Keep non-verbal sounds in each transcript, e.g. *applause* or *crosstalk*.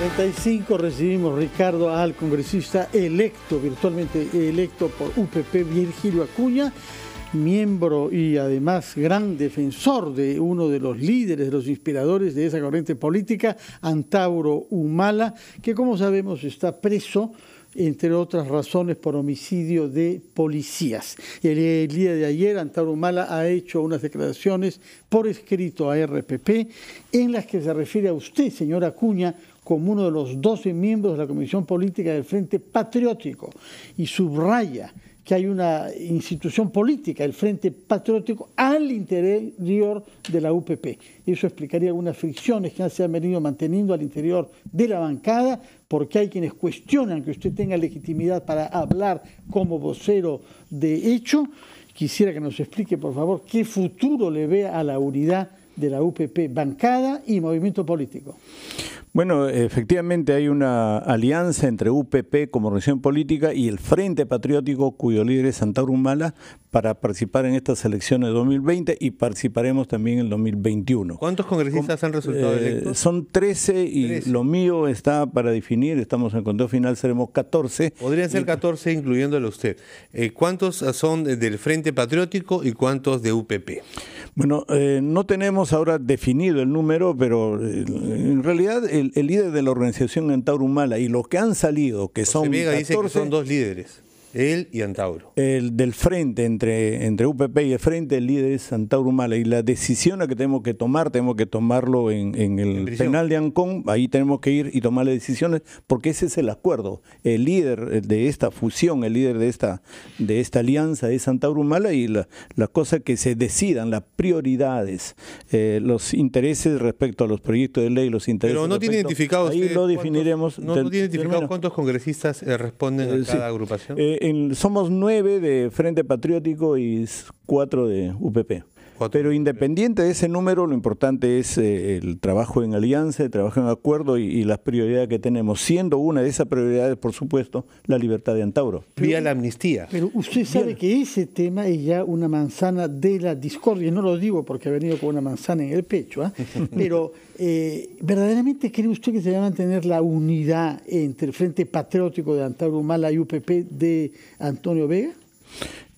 35 recibimos Ricardo al congresista electo, virtualmente electo por UPP Virgilio Acuña, miembro y además gran defensor de uno de los líderes, de los inspiradores de esa corriente política, Antauro Humala, que como sabemos está preso entre otras razones por homicidio de policías. El, día de ayer, Antauro Humala ha hecho unas declaraciones por escrito a RPP en las que se refiere a usted, señora Acuña, como uno de los 12 miembros de la Comisión Política del Frente Patriótico y subraya que hay una institución política, el Frente Patriótico, al interior de la UPP. Eso explicaría algunas fricciones que se han venido manteniendo al interior de la bancada, porque hay quienes cuestionan que usted tenga legitimidad para hablar como vocero de hecho. Quisiera que nos explique, por favor, qué futuro le ve a la unidad de la UPP bancada y movimiento político. Bueno, efectivamente hay una alianza entre UPP como organización política y el Frente Patriótico, cuyo líder es Santauro Humala, para participar en estas elecciones de 2020 y participaremos también en el 2021. ¿Cuántos congresistas han resultado eh, electos? Son 13 y lo mío está para definir, estamos en conteo final, seremos 14. Podrían ser 14 incluyéndolo usted. Eh, ¿Cuántos son del Frente Patriótico y cuántos de UPP? Bueno, eh, no tenemos ahora definido el número, pero en realidad el, líder de la organización Antauro Humala y los que han salido, que son Vega dice que son dos líderes. Él y Antauro. El del frente, entre, entre UPP y el frente, el líder es Antauro Humala. Y la decisión que tenemos que tomar, tenemos que tomarlo en, el penal de Ancón. Ahí tenemos que ir y tomar las decisiones, porque ese es el acuerdo. El líder de esta fusión, el líder de esta, de esta alianza es Antauro Humala y las la cosas que se decidan, las prioridades, eh, los intereses respecto a los proyectos de ley, los intereses. Pero no tiene identificado. Ahí lo definiremos. No, tiene identificado cuántos congresistas eh, responden a eh, cada agrupación somos nueve de Frente Patriótico y cuatro de UPP. Pero independiente de ese número, lo importante es eh, el trabajo en alianza, el trabajo en acuerdo y, las prioridades que tenemos, siendo una de esas prioridades, por supuesto, la libertad de Antauro. Vía la amnistía. Pero usted sabe que ese tema es ya una manzana de la discordia, y no lo digo porque ha venido con una manzana en el pecho, ¿ah? *laughs* pero eh, ¿verdaderamente cree usted que se va a mantener la unidad entre el Frente Patriótico de Antauro Humala y UPP de Antonio Vega?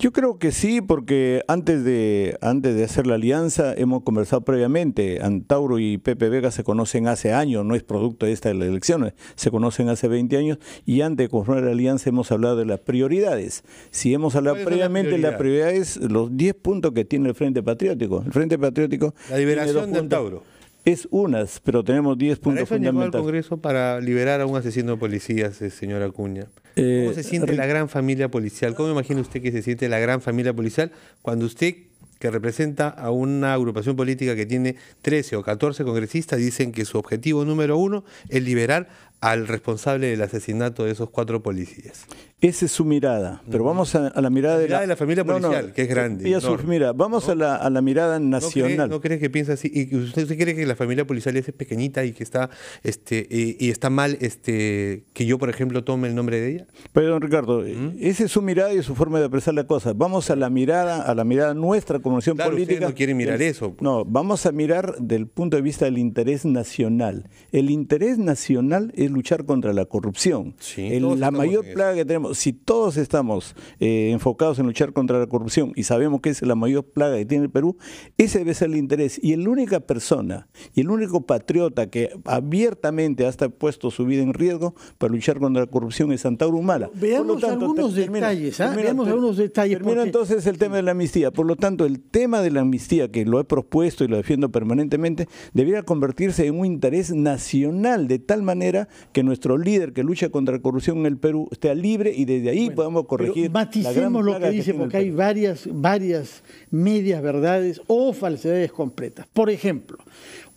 Yo creo que sí, porque antes de, antes de hacer la alianza hemos conversado previamente. Antauro y Pepe Vega se conocen hace años, no es producto de estas elecciones, se conocen hace 20 años y antes de construir la alianza hemos hablado de las prioridades. Si hemos hablado previamente de las prioridades, los 10 puntos que tiene el Frente Patriótico. El Frente Patriótico... La liberación de Antauro es unas, pero tenemos 10 puntos eso al Congreso para liberar a un asesino de policías, eh, señora Acuña. Eh, ¿Cómo se siente la gran familia policial? ¿Cómo imagina usted que se siente la gran familia policial cuando usted, que representa a una agrupación política que tiene 13 o 14 congresistas, dicen que su objetivo número uno es liberar al responsable del asesinato de esos cuatro policías. Esa es su mirada, pero vamos a, la mirada, de, la, familia policial, que es grande. mira, vamos a, la, a, la, mirada nacional. ¿No cree, que piensa así? ¿Y usted, cree que la familia policial es pequeñita y que está este y, está mal este que yo, por ejemplo, tome el nombre de ella? Pero, don Ricardo, ¿Mm? esa es su mirada y su forma de apreciar la cosa. Vamos a la mirada, a la mirada nuestra como nación claro, política. no quiere mirar eso. No, vamos a mirar del punto de vista del interés nacional. El interés nacional es luchar contra la corrupción. la mayor plaga que tenemos, si todos estamos eh, enfocados en luchar contra la corrupción y sabemos que es la mayor plaga que tiene el Perú, ese debe ser el interés. Y la única persona y el único patriota que abiertamente ha puesto su vida en riesgo para luchar contra la corrupción es Santauro Humala. Veamos algunos detalles. ¿ah? Veamos algunos detalles. Termina entonces el tema de la amnistía. Por lo tanto, el tema de la amnistía, que lo he propuesto y lo defiendo permanentemente, debería convertirse en un interés nacional, de tal manera que nuestro líder que lucha contra la corrupción en el Perú esté libre y desde ahí podemos corregir. maticemos lo que dice, porque hay varias, varias medias verdades o falsedades completas. Por ejemplo,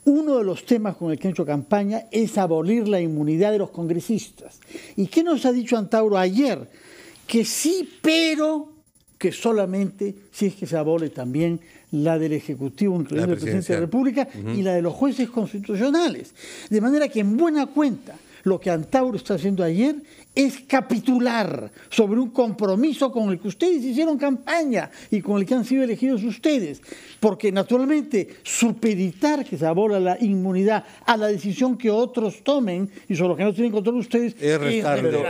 uno de los temas con el que han hecho campaña es abolir la inmunidad de los congresistas. ¿Y qué nos ha dicho Antauro ayer? Que sí, pero que solamente si es que se abole también la del Ejecutivo, incluyendo el presidente de la República, y la de los jueces constitucionales. De manera que en buena cuenta lo que Antauro está haciendo ayer es capitular sobre un compromiso con el que ustedes hicieron campaña y con el que han sido elegidos ustedes. Porque naturalmente supeditar que se abola la inmunidad a la decisión que otros tomen y sobre lo que no tienen control ustedes es,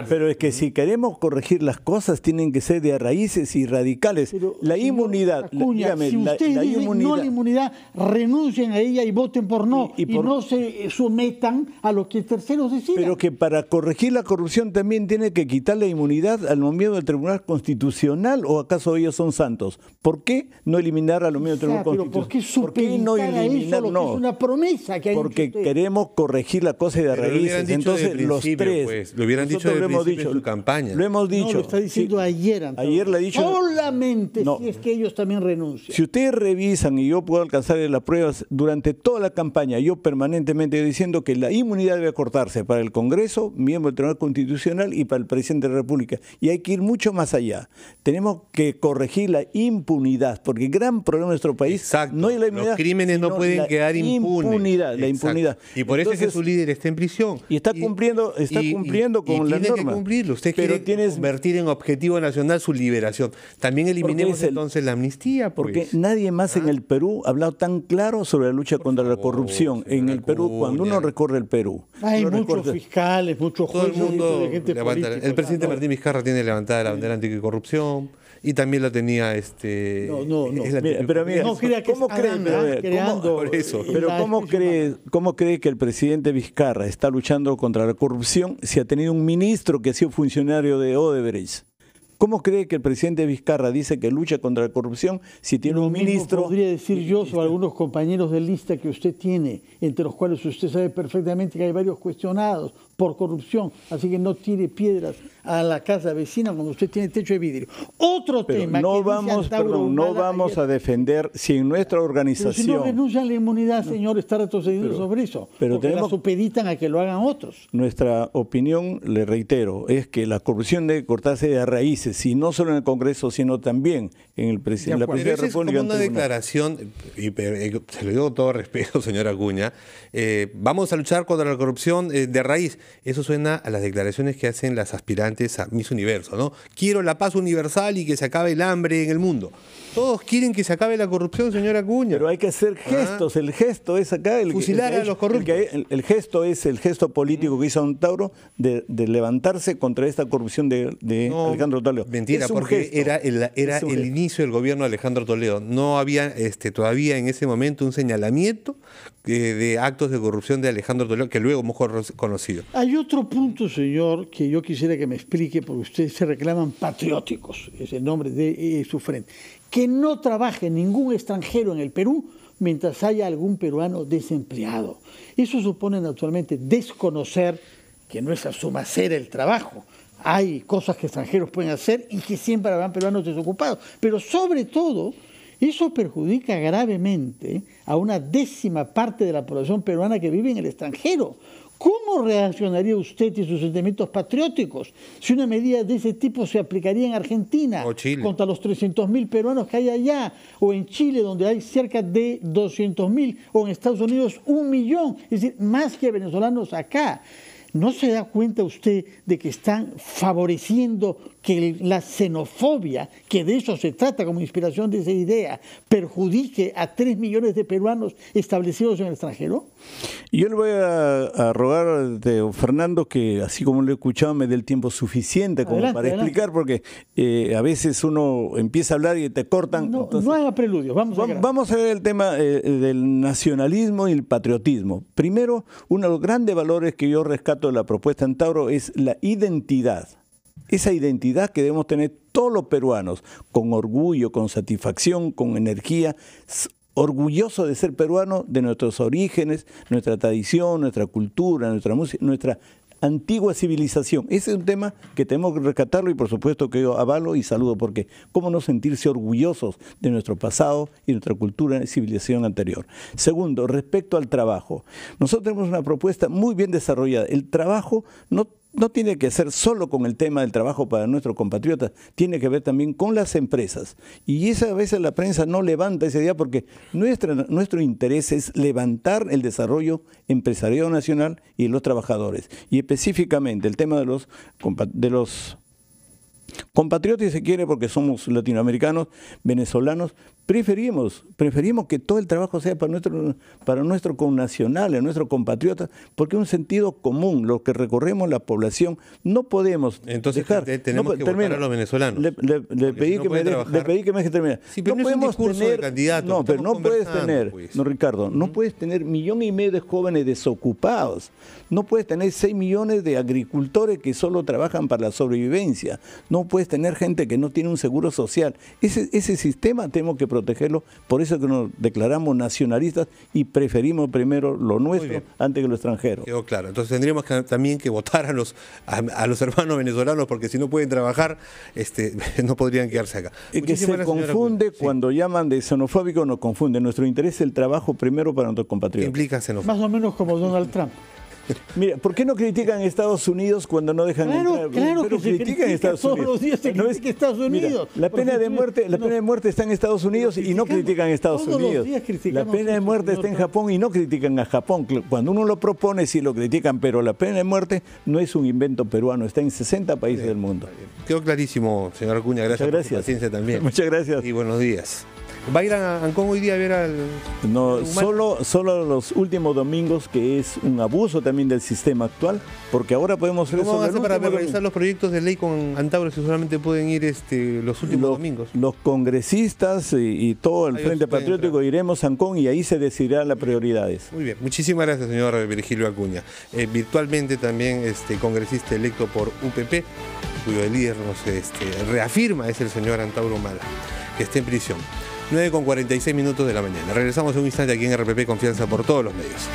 pero, es que si queremos corregir las cosas tienen que ser de raíces y radicales. la inmunidad, si ustedes la, inmunidad, no la inmunidad, renuncien a ella y voten por no y, no se sometan a lo que terceros decidan. Pero que para corregir la corrupción también tiene que quitar la inmunidad al los miembros del Tribunal Constitucional o acaso ellos son santos? ¿Por qué no eliminar a los miembros del Tribunal Constitucional? ¿Por qué, no eliminar? No, es una promesa que Porque queremos corregir la cosa de raíces. Entonces los tres, pues, lo hubieran dicho lo hemos dicho, en su campaña. Lo hemos dicho. No, lo está diciendo ayer. Antonio. Ayer le he dicho. Solamente si es que ellos también renuncian. Si ustedes revisan y yo puedo alcanzar las pruebas durante toda la campaña, yo permanentemente diciendo que la inmunidad debe cortarse para el Congreso, miembro del Tribunal Constitucional y para el presidente de la República. Y hay que ir mucho más allá. Tenemos que corregir la impunidad, porque el gran problema de nuestro país no es la impunidad. Los crímenes no pueden quedar impunes. Impunidad, la impunidad. Y por eso es que su líder está en prisión. Y está cumpliendo, está cumpliendo con la norma. Tiene que cumplirlo. Usted quiere convertir en objetivo nacional su liberación. También eliminemos entonces la amnistía. Pues. Porque nadie más en ah. el Perú ha hablado tan claro sobre la lucha contra la corrupción. En el Perú, cuando uno recorre el Perú. Hay muchos fiscales, muchos jueces, el presidente Martín Vizcarra tiene levantada la bandera anticorrupción y también la tenía este no no no. pero mira ¿cómo cree pero cómo cree cómo cree que el presidente Vizcarra está luchando contra la corrupción si ha tenido un ministro que ha sido funcionario de Odebrecht ¿Cómo cree que el presidente Vizcarra dice que lucha contra la corrupción si tiene un ministro? Podría decir yo sobre algunos compañeros de lista que usted tiene, entre los cuales usted sabe perfectamente que hay varios cuestionados por corrupción, así que no tire piedras a la casa vecina cuando usted tiene techo de vidrio. Otro tema no que vamos, perdón, no vamos a defender si en nuestra organización. Pero si no renuncian a la inmunidad, señor, está retrocediendo sobre eso. Pero porque tenemos, la supeditan a que lo hagan otros. Nuestra opinión, le reitero, es que la corrupción debe cortarse de raíces, y no solo en el Congreso, sino también en el presidente la Presidencia de la República. Es como una declaración, y eh, se lo digo con todo respeto, *laughs* señora Acuña, eh, vamos a luchar contra la corrupción eh, de raíz. Eso suena a las declaraciones que hacen las aspirantes a Miss Universo, ¿no? Quiero la paz universal y que se acabe el hambre en el mundo. Todos quieren que se acabe la corrupción, señora Acuña. Pero hay que hacer ah. gestos. El gesto es acá. El, Fusilar a los corruptos. El, gesto es el gesto político que hizo Don Tauro de, levantarse contra esta corrupción de, Alejandro Mentira, porque era, el, era el inicio del gobierno de Alejandro Toledo. No había este, todavía en ese momento un señalamiento eh, de actos de corrupción de Alejandro Toledo que luego hemos conocido. Hay otro punto, señor, que yo quisiera que me explique, porque ustedes se reclaman patrióticos, es el nombre de eh, su frente que no trabaje ningún extranjero en el Perú mientras haya algún peruano desempleado. Eso supone naturalmente desconocer que no es a el trabajo. Hay cosas que extranjeros pueden hacer y que siempre habrán peruanos desocupados. Pero sobre todo, eso perjudica gravemente a una décima parte de la población peruana que vive en el extranjero. ¿Cómo reaccionaría usted y sus sentimientos patrióticos si una medida de ese tipo se aplicaría en Argentina contra los 300.000 peruanos que hay allá, o en Chile donde hay cerca de 200.000, o en Estados Unidos un millón, es decir, más que venezolanos acá? ¿No se da cuenta usted de que están favoreciendo que la xenofobia, que de eso se trata como inspiración de esa idea, perjudique a tres millones de peruanos establecidos en el extranjero? Yo le voy a, rogar a Fernando que, así como lo he escuchado, me dé el tiempo suficiente como para explicar, porque eh, a veces uno empieza a hablar y te cortan. No, no haga preludios, vamos a ver. Vamos a ver el tema eh, del nacionalismo y el patriotismo. Primero, uno de los grandes valores que yo rescato de la propuesta en Tauro es la identidad esa identidad que debemos tener todos los peruanos, con orgullo, con satisfacción, con energía, orgulloso de ser peruano, de nuestros orígenes, nuestra tradición, nuestra cultura, nuestra música, nuestra antigua civilización. Ese es un tema que tenemos que rescatarlo y por supuesto que yo avalo y saludo porque cómo no sentirse orgullosos de nuestro pasado y nuestra cultura y civilización anterior. Segundo, respecto al trabajo. Nosotros tenemos una propuesta muy bien desarrollada. El trabajo no no tiene que ser solo con el tema del trabajo para nuestros compatriotas, tiene que ver también con las empresas. Y esa a veces la prensa no levanta ese día porque nuestro interés es levantar el desarrollo empresarial nacional y los trabajadores. Y específicamente el tema de los, de los compatriotas, se quiere, porque somos latinoamericanos, venezolanos, preferimos, preferimos que todo el trabajo sea para nuestro, para nuestro connacional, nuestro compatriota, porque es un sentido común, lo que recorremos la población, no podemos Entonces dejar, tenemos que votar a los venezolanos. Le, pedí, que me, le pedí que me deje terminar. no, podemos tener, no, pero no puedes tener, pues. no Ricardo, no puedes tener millón y medio de jóvenes desocupados, no puedes tener seis millones de agricultores que solo trabajan para la sobrevivencia, no puedes tener gente que no tiene un seguro social. Ese, ese sistema tenemos que protegerlo, por eso que nos declaramos nacionalistas y preferimos primero lo nuestro antes que lo extranjero. Quedó claro, entonces tendríamos también que votar a los, a, los hermanos venezolanos porque si no pueden trabajar, este, *laughs* no podrían quedarse acá. Y que se confunde cuando llaman de xenofóbico, nos confunde. Nuestro interés es el trabajo primero para nuestros compatriotas. ¿Qué implica xenofobia? Más o menos como Donald Trump. Mira, ¿por qué no critican Estados Unidos cuando no dejan entrar? Claro, pero que critican Estados Unidos. Todos los días se no es, que Estados Unidos. la pena de muerte, la pena de muerte está en Estados Unidos y no critican a Estados Unidos. La pena de muerte está en Japón y no critican a Japón. Cuando uno lo propone sí lo critican, pero la pena de muerte no es un invento peruano, está en 60 países del mundo. Quedó clarísimo, señor Acuña, gracias, gracias. por su paciencia también. *laughs* Muchas gracias. Y buenos días. ¿Va a ir a Ancón hoy día a ver al.? No, solo, solo los últimos domingos, que es un abuso también del sistema actual, porque ahora podemos ¿Cómo van a hacer para realizar los proyectos de ley con Antauro si solamente pueden ir este, los últimos domingos? Los congresistas y, todo el Frente Patriótico iremos a Ancón y ahí se decidirán las prioridades. Muy bien, muchísimas gracias, señor Virgilio Acuña. Eh, virtualmente también este congresista electo por UPP, cuyo líder nos este, reafirma es el señor Antauro Mala, que está en prisión. 9 con 46 minutos de la mañana. Regresamos en un instante aquí en RPP Confianza por todos los medios.